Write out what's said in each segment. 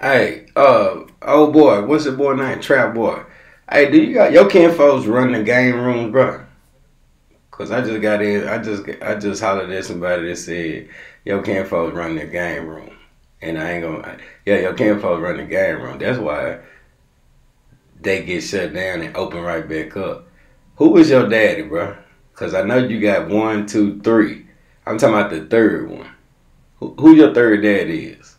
Hey, uh, oh boy, what's the boy name? Trap boy. Hey, do you got your kinfolks running the game rooms, bro? Cause I just got in, I just I just hollered at somebody that said your kinfolks run the game room, and I ain't gonna. Yeah, your kinfolks run the game room. That's why they get shut down and open right back up. Who is your daddy, bro? Cause I know you got one, two, three. I'm talking about the third one. Who, who your third dad is?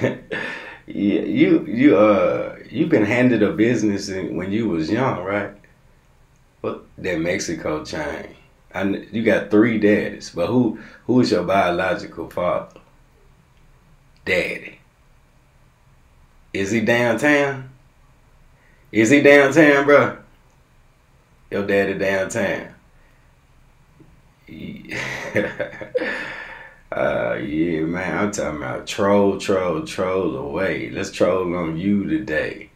yeah, you you uh you been handed a business when you was young, right? What that Mexico chain. I you got three daddies, but who who is your biological father? Daddy. Is he downtown? Is he downtown, bro? Your daddy downtown. uh, yeah, man, I'm talking about troll, troll, troll away. Let's troll on you today.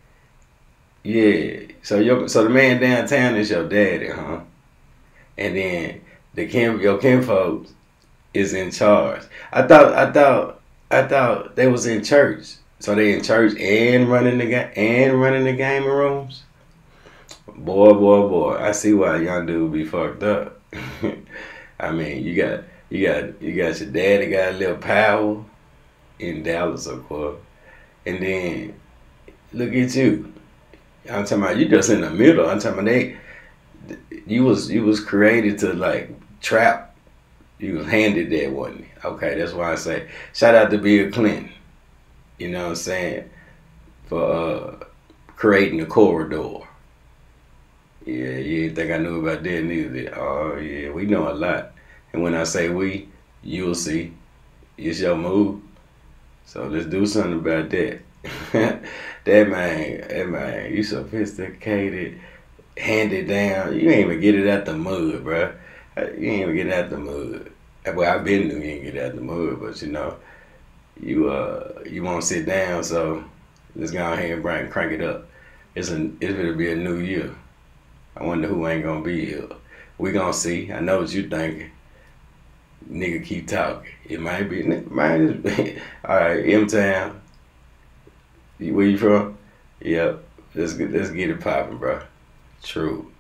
Yeah, so your so the man downtown is your daddy, huh? And then the Kim your kinfolks is in charge. I thought I thought I thought they was in church. So they in church and running the game and running the gaming rooms. Boy, boy, boy! I see why young dude be fucked up. I mean, you got you got you got your daddy got a little power in Dallas, of course, and then look at you. I'm talking about you just in the middle. I'm talking about they. You was you was created to like trap. You was handed that one. Okay, that's why I say shout out to Bill Clinton. You know what I'm saying for uh, creating the corridor. Yeah, you didn't think I knew about that neither. Oh yeah, we know a lot. And when I say we, you'll see. It's your move. So let's do something about that. that man, that man, you sophisticated, handed down. You ain't even get it out the mud, bro. You ain't even get it out the mud. Well, I've been knew you ain't get it out the mud, but you know, you uh, you won't sit down. So let's go ahead and bring crank it up. It's an it's gonna be a new year. I wonder who ain't gonna be here. We gonna see. I know what you thinking. Nigga, keep talking. It might be. Be. All right, M Town. Where you from? Yep. Let's get let's get it popping, bro. True.